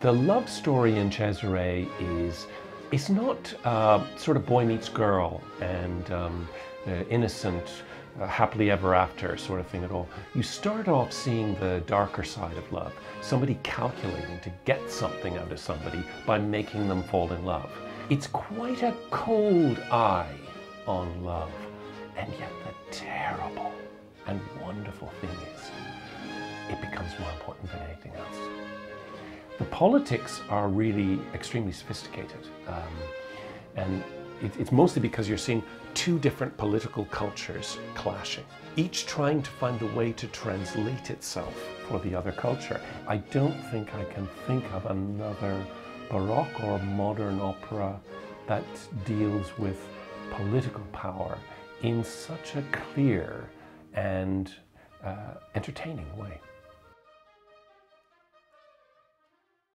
The love story in Cesare is it's not uh, sort of boy meets girl and um, uh, innocent, uh, happily ever after sort of thing at all. You start off seeing the darker side of love, somebody calculating to get something out of somebody by making them fall in love. It's quite a cold eye on love, and yet the terrible and wonderful thing is it becomes more important than anything else. The politics are really extremely sophisticated. Um, and it, it's mostly because you're seeing two different political cultures clashing, each trying to find a way to translate itself for the other culture. I don't think I can think of another Baroque or modern opera that deals with political power in such a clear and uh, entertaining way.